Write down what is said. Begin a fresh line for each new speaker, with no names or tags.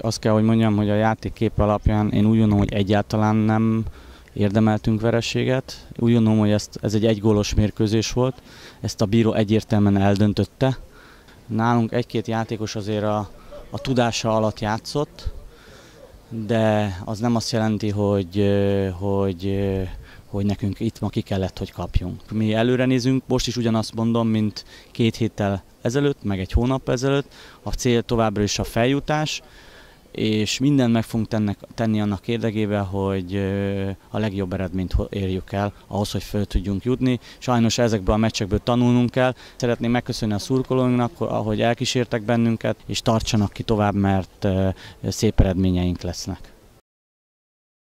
Azt kell, hogy mondjam, hogy a játék kép alapján én úgy gondolom, hogy egyáltalán nem érdemeltünk vereséget. Úgy gondolom, hogy ezt, ez egy egygólos mérkőzés volt, ezt a bíró egyértelműen eldöntötte. Nálunk egy-két játékos azért a, a tudása alatt játszott, de az nem azt jelenti, hogy, hogy, hogy nekünk itt ma ki kellett, hogy kapjunk. Mi előre nézünk, most is ugyanazt mondom, mint két héttel ezelőtt, meg egy hónap ezelőtt. A cél továbbra is a feljutás, és mindent meg fogunk tennek, tenni annak érdekében, hogy a legjobb eredményt érjük el, ahhoz, hogy föl tudjunk jutni. Sajnos ezekből a meccsekből tanulnunk kell. Szeretném megköszönni a szurkolóinknak, ahogy elkísértek bennünket, és tartsanak ki tovább, mert szép eredményeink lesznek.